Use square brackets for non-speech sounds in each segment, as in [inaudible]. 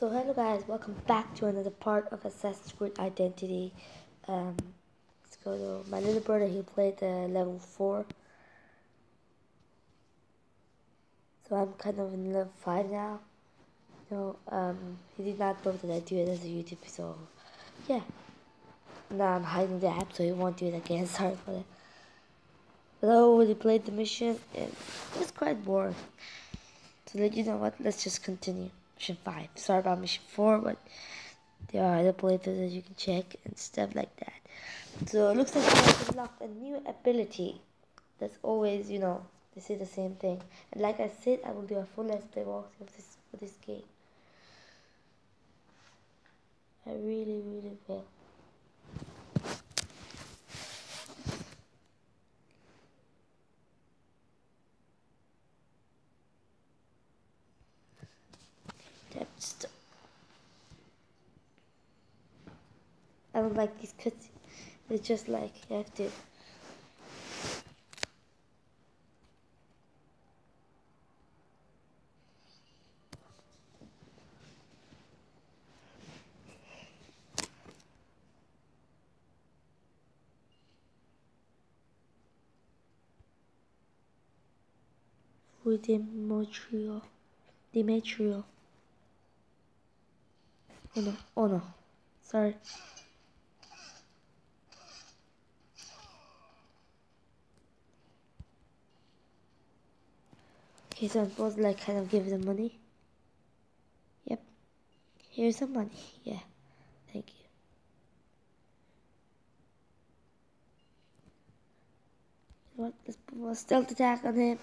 So hello guys, welcome back to another part of Assassin's Creed Identity. Um, let's go to my little brother. He played the level four, so I'm kind of in level five now. No, um, he did not know that I do it as a YouTube, so yeah. Now I'm hiding the app, so he won't do it again. [laughs] Sorry for that. But I already played the mission, and it was quite boring. So let you know what, let's just continue mission 5. Sorry about mission 4, but there are other places that you can check and stuff like that. So it looks like we have unlocked a new ability. That's always, you know, they say the same thing. And like I said, I will do a full let's play walkthrough of this for this game. I really, really will. That's I don't like these cuts. It's just like you have to. With Demetrio. Demetrio. Oh no, oh no. Sorry. Okay, so I'm supposed to like kind of give them money. Yep. Here's some money. [laughs] Yeah. Thank you. What? Let's put a stealth attack on him.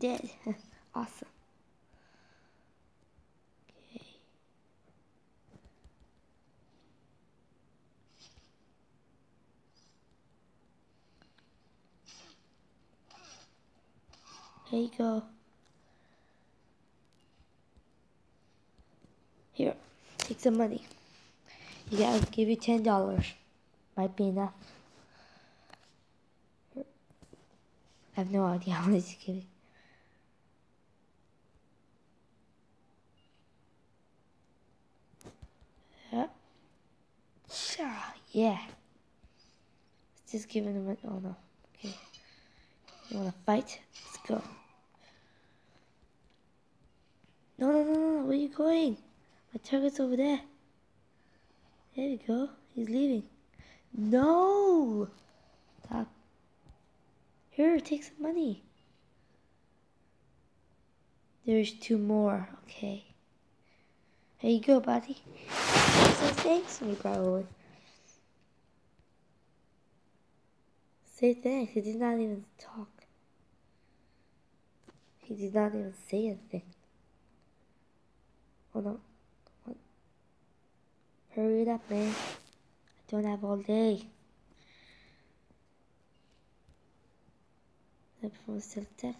Dead. [laughs] awesome. Here you go. Here, take some money. You got I'll give you ten dollars. Might be enough. I have no idea how much to give. Yeah. Sure, yeah. Let's just give him a oh no. Okay. You wanna fight? Let's go. No, no, no, no, where are you going? My target's over there. There we go. He's leaving. No! Stop. Here, take some money. There's two more. Okay. Here you go, buddy. Say thanks to me, probably. Say thanks. He did not even talk. He did not even say anything. No. What? Hurry up, man. I don't have all day. That from still attack.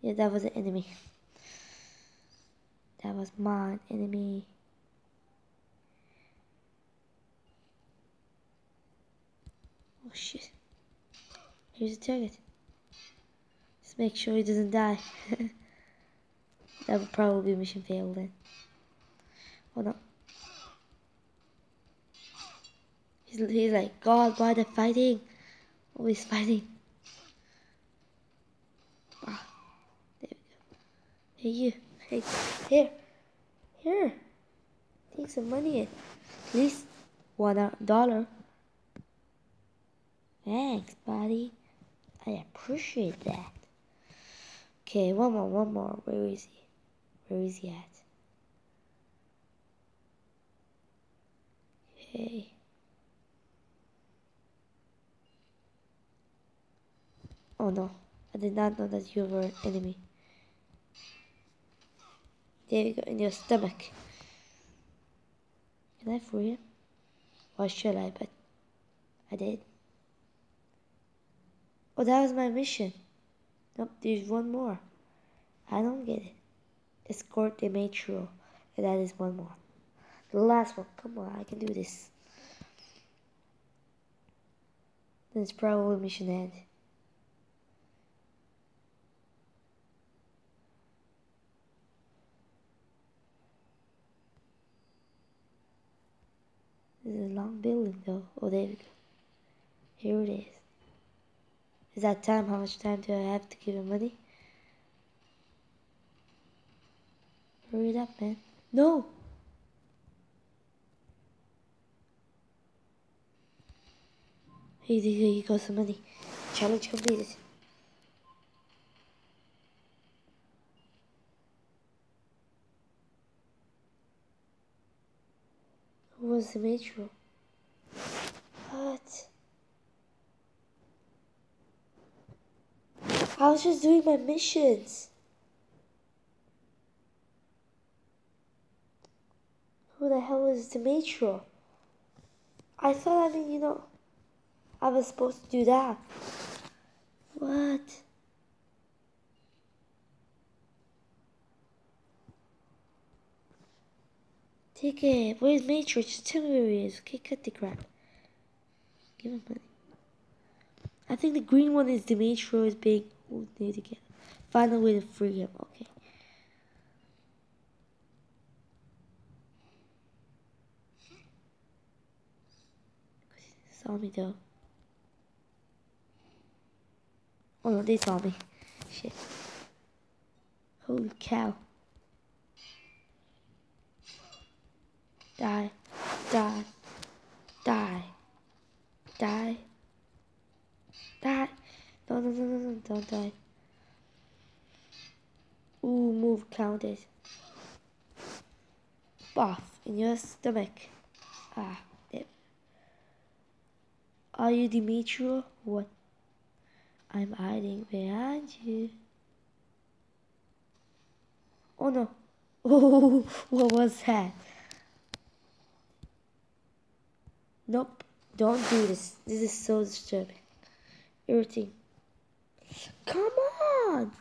Yeah, that was an enemy. That was my enemy. Oh shit. Here's a target. Just make sure he doesn't die. [laughs] that would probably be mission failed then. Oh no. He's, he's like, God, why they fighting? Always fighting. Ah, there we go. Hey you. Hey, here. Here. Take some money. At least one dollar. Thanks, buddy. I appreciate that. Okay, one more, one more. Where is he? At? Okay. Oh no, I did not know that you were an enemy. There we go, in your stomach. Can I free him? Why should I? But I did. Oh, that was my mission. Nope, there's one more. I don't get it. Escort Demetrio. And that is one more. The last one. Come on, I can do this. Then it's probably mission end. This is a long building though. Oh, there we go. Here it is. Is that time? How much time do I have to give him money? Hurry it up, man. No! Here, here you go, some money. Challenge completed. Who was the metro? What? I was just doing my missions. Who the hell is Demetrio? I thought, I mean, you know, I was supposed to do that. What? Take it. Where's Matrix? Just tell me where he is. Okay, cut the crap. Give him money. I think the green one is Demetrio is being we need to get find a way to free him. Okay. Saw me though. Oh no, they saw me. Shit. Holy cow. Die. Die. Die. Die. Die. No, no, no, no, no, don't die. Ooh, move counted. Buff in your stomach. Ah. Are you Dimitro? What? I'm hiding behind you. Oh no. Oh, [laughs] what was that? Nope. Don't do this. This is so disturbing. Irritating. Come on!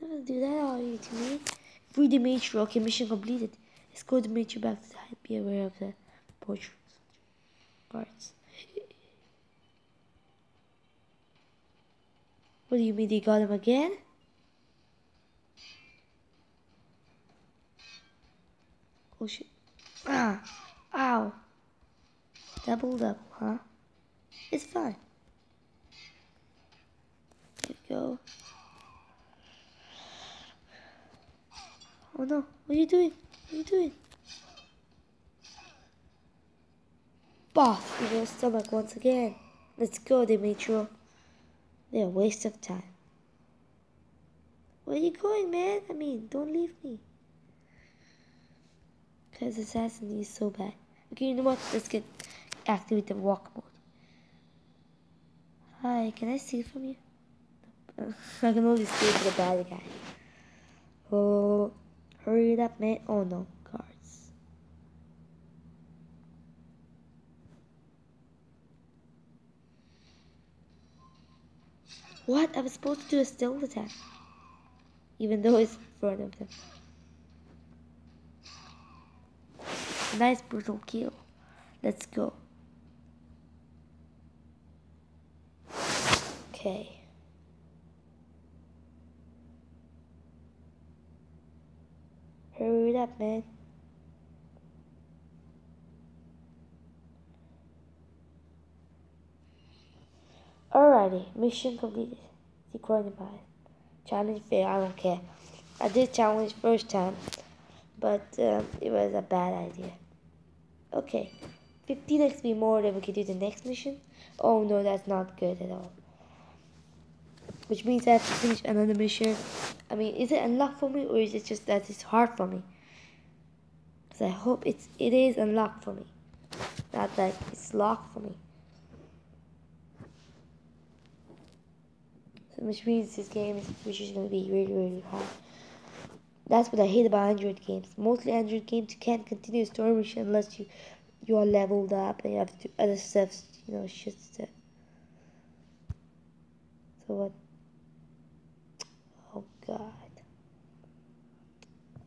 Never do that, are you to me? Free Dimitri. Okay, mission completed. Go Dimitri back to the. Be aware of the portraits. Guards. What do you mean they got him again? Oh shit. Ah! Ow! Double double, huh? It's fine. We go. Oh no, what are you doing? What are you doing? Boff in your stomach once again. Let's go, Dimitro. They're a waste of time. Where are you going, man? I mean, don't leave me. Because assassin is so bad. Okay, you know what? Let's get activate the walk mode. Hi, can I see from you? [laughs] I can only see the bad guy. Oh, hurry it up, man. Oh no, What? I was supposed to do a stealth attack. Even though it's in front of them. Nice brutal kill. Let's go. Okay. Hurry up, man. Alrighty, mission completed. By challenge fair. I don't care. I did challenge first time, but um, it was a bad idea. Okay, 15 XP more, then we can do the next mission. Oh no, that's not good at all which means I have to finish another mission. I mean, is it unlocked for me or is it just that it's hard for me? Because I hope it's it is unlocked for me, not that it's locked for me. Which means this game is which is gonna be really really hard. That's what I hate about Android games. Mostly Android games you can't continue a story mission unless you you are leveled up and you have to do other stuff, you know, shit stuff. So what? Oh god.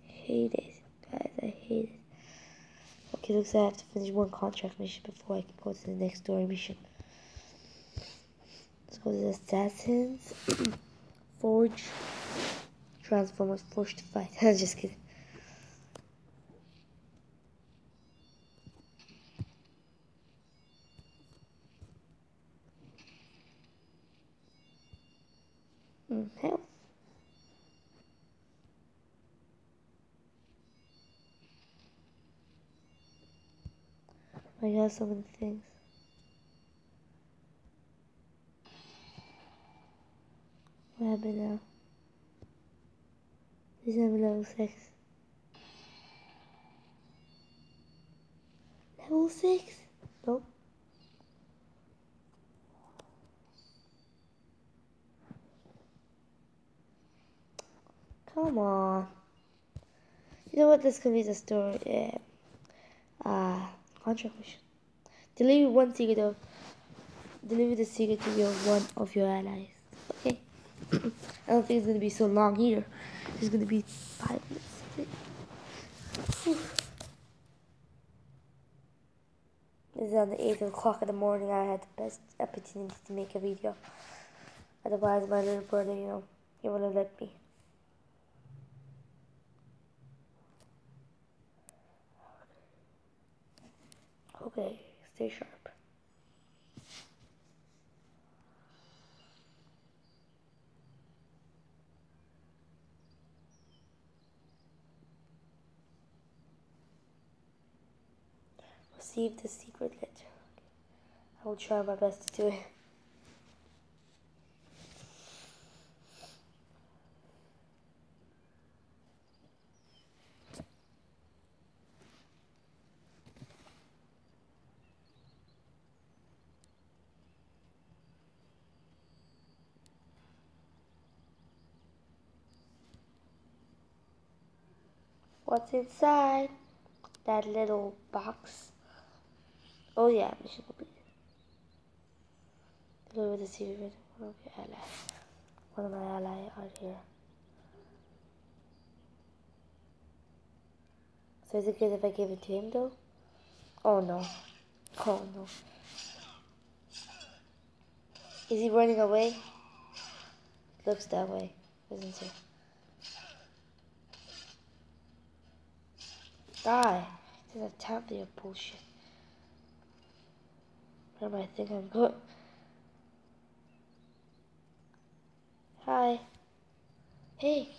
Hate it. Guys, I hate it. Okay, looks like I have to finish one contract mission before I can go to the next story mission. Called the assassins, [clears throat] forge, transformers, forge to fight. [laughs] Just kidding. Mm, health. I got so many things. What happened now? This is level 6. Level 6? Nope. Come on. You know what? This could be the story. Yeah. Uh, contract mission. Deliver one secret of. Deliver the secret to your one of your allies. Okay. [coughs] I don't think it's gonna be so long either. It's gonna be five minutes. It's on the 8 o'clock in the morning. I had the best opportunity to make a video. Otherwise, my little brother, you know, he wouldn't let me. Okay, stay sharp. Receive the secret letter. I will try my best to do it. What's inside that little box? Oh yeah, mission completed. Deliver the secret. Of your allies. One of my allies out here. So is it good if I give it to him though? Oh no. Oh no. Is he running away? Looks that way, doesn't he? Die. Have time for your bullshit. Where do I think I'm going? Hi. Hey.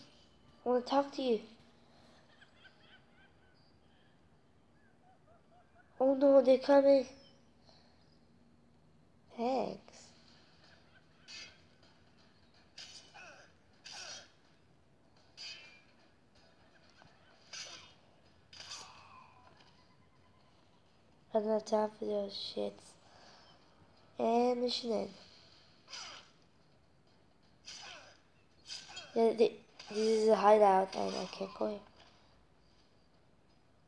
I want to talk to you. Oh no, they're coming. Thanks. Have time for those shits. And end. Yeah, this is a hideout and I can't go here.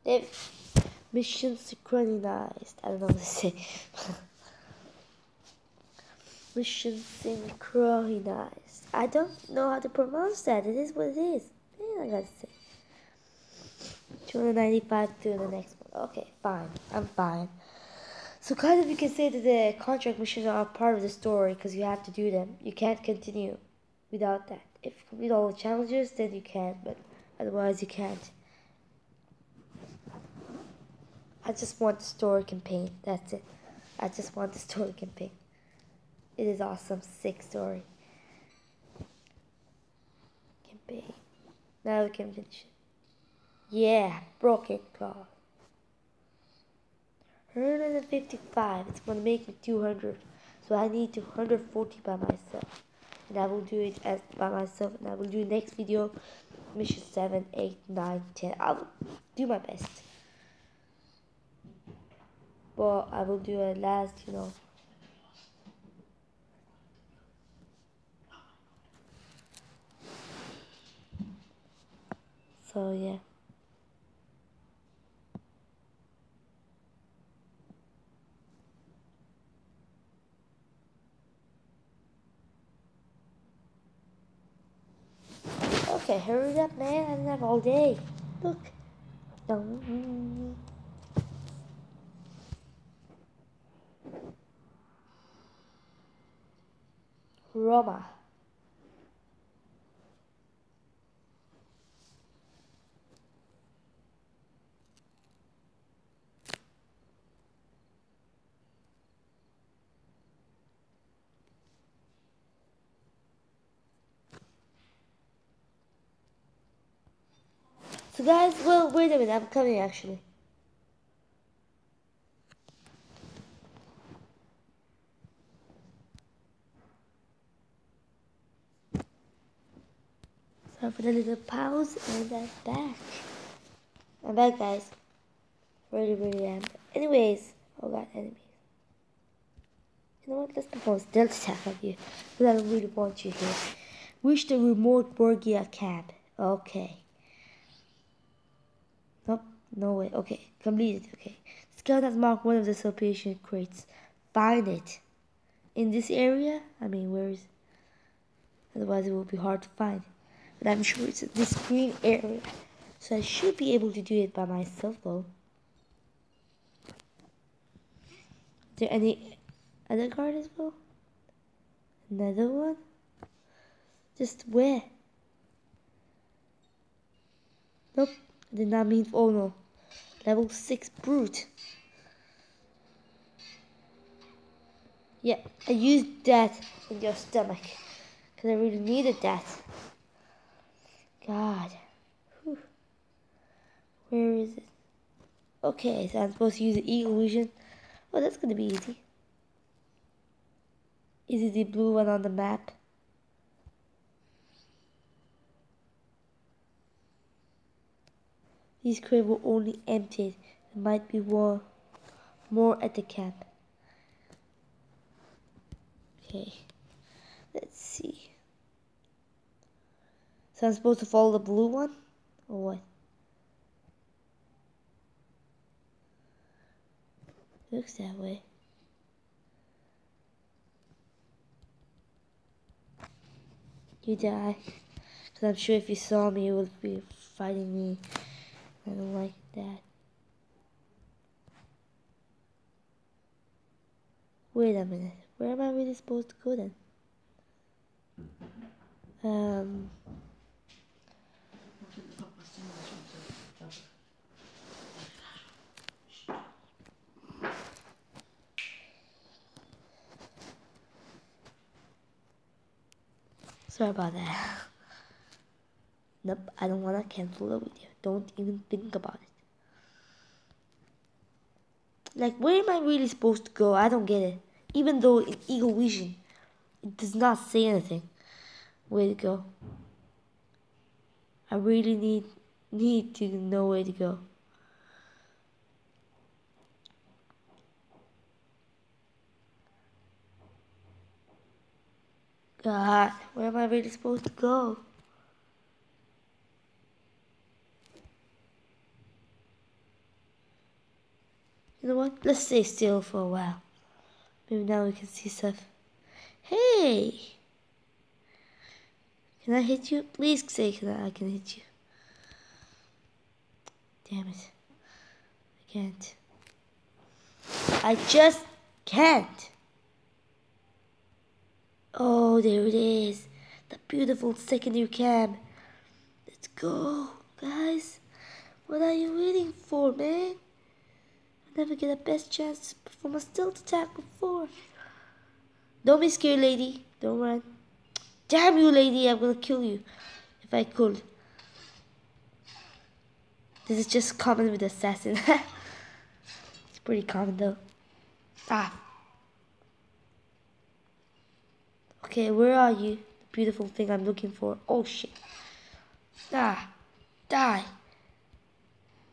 They've mission synchronized. I don't know what to say. [laughs] mission synchronized. I don't know how to pronounce that. It is what it is. I gotta say. 295 to the next one. Okay, fine. I'm fine. So kind of you can say that the contract missions are part of the story because you have to do them. You can't continue without that. If you complete all the challenges, then you can, but otherwise you can't. I just want the story campaign. That's it. I just want the story campaign. It is awesome. Sick story. Campaign. Now we can finish it. Yeah, broken claw. 155. It's gonna make me 200. So I need 240 by myself. And I will do it as by myself. And I will do next video. Mission 7, 8, 9, 10. I will do my best. But I will do a last, you know. So yeah. Okay, hurry up, man. I don't have all day. Look. Roma. So guys, well, wait a minute, I'm coming actually. Sorry for the little pause, and I'm back. I'm back, guys. Really, really am. Anyways, oh god, enemies. You know what, let's perform stealth attack on you, because I don't really want you here. Reach the remote Borgia camp. Okay. No way. Okay, completed. Okay. Scout has marked one of the salvation crates. Find it. In this area? I mean, where is it? Otherwise, it will be hard to find. But I'm sure it's this green area. So I should be able to do it by myself, though. Is there any other card as well? Another one? Just where? Nope, I did not mean, oh no. Level 6 Brute. Yeah, I used that in your stomach. Because I really needed that. God. Whew. Where is it? Okay, so I'm supposed to use the Eagle Vision. Oh, that's going to be easy. Is it the blue one on the map? These crates were only emptied. There might be more, more at the camp. Okay, let's see. So I'm supposed to follow the blue one? Or what? looks that way. You die. Because I'm sure if you saw me, you would be fighting me. I don't like that. Wait a minute. Where am I really supposed to go then? Um. Sorry about that. [laughs] Nope, I don't want to cancel the. Don't even think about it. Like, where am I really supposed to go? I don't get it. Even though in Eagle Vision, it does not say anything. Where to go? I really need need to know where to go. God, where am I really supposed to go? You know what? Let's stay still for a while. Maybe now we can see stuff. Hey! Can I hit you? Please say can I, I can hit you. Damn it. I can't. I just can't. Oh, there it is. The beautiful secondary cam. Let's go, guys. What are you waiting for, man? Never get a best chance to perform a stealth attack before. Don't be scared, lady. Don't run. Damn you, lady. I'm gonna kill you. If I could. This is just common with assassin. [laughs] it's pretty common though. Ah. Okay, where are you? The beautiful thing I'm looking for. Oh shit. Ah. Die.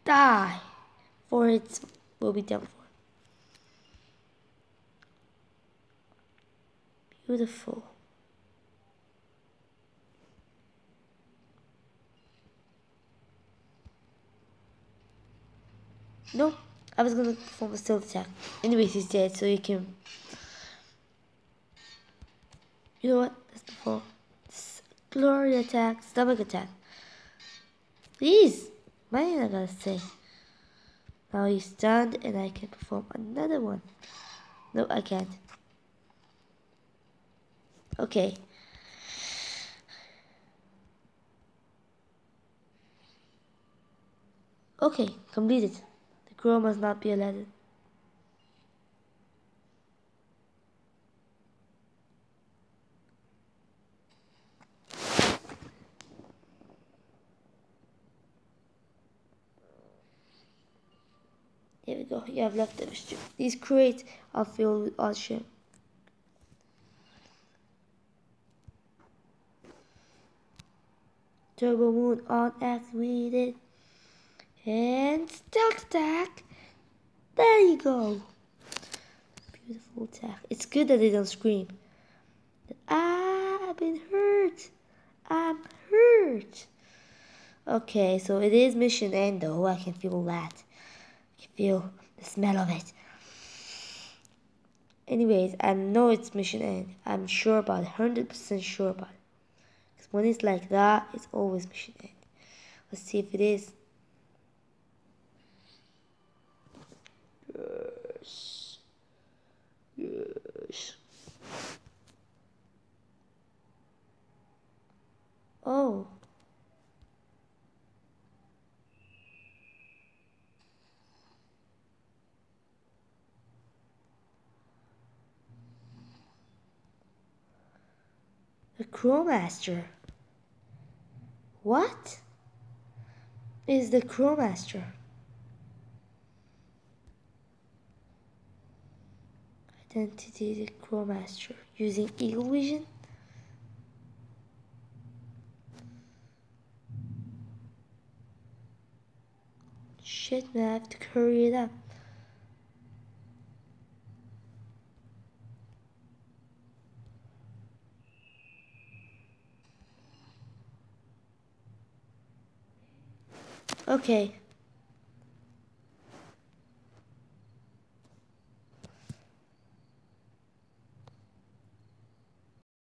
Die. For its will be done for. Beautiful. No, I was gonna perform a stealth attack. Anyways, he's dead, so you can. You know what? Let's perform glory attack, stomach attack. Please, man, I gotta say. Now he's stunned and I can perform another one. No, I can't. Okay. Okay, completed. The crow must not be alerted. Go. You have leftovers too. These crates are filled with odd shit. Turbo Moon on as we did. And stealth attack. There you go. Beautiful attack. It's good that they don't scream. I've been hurt. I'm hurt. Okay, so it is mission end though. I can feel that. Feel the smell of it. Anyways, I know it's mission end. I'm sure about it. 100% sure about it. Because when it's like that, it's always mission end. Let's see if it is. Yes. Yes. Oh. The crow master. What is the crow master? Identity the crow master using Eagle Vision. Shit, man, I have to hurry it up. Okay.